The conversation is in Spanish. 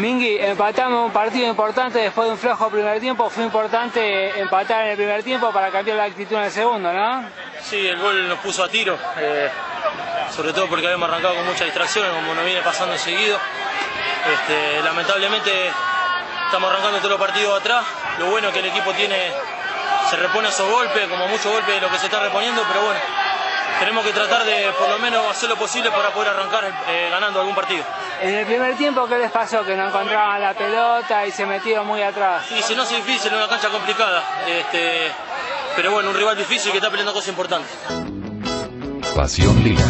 Mingui, empatamos un partido importante después de un flojo primer tiempo. Fue importante empatar en el primer tiempo para cambiar la actitud en el segundo, ¿no? Sí, el gol nos puso a tiro, eh, sobre todo porque habíamos arrancado con muchas distracciones, como nos viene pasando seguido. Este, lamentablemente estamos arrancando todos los partidos atrás. Lo bueno es que el equipo tiene, se repone a esos golpes, como muchos golpes de lo que se está reponiendo, pero bueno, tenemos que tratar de por lo menos hacer lo posible para poder arrancar eh, ganando algún partido. En el primer tiempo, ¿qué les pasó? Que no encontraban la pelota y se metieron muy atrás. Sí, se nos hace difícil, una cancha complicada. Este, pero bueno, un rival difícil que está peleando cosas importantes. Pasión Lila.